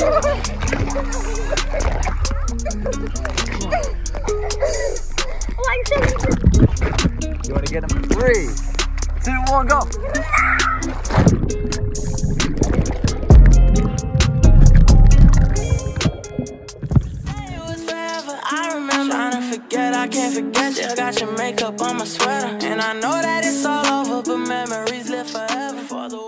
You want to get him? Three, two, one, go! Forget, I can't forget you Got your makeup on my sweater And I know that it's all over But memories live forever For the